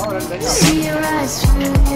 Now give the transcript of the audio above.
See your eyes through.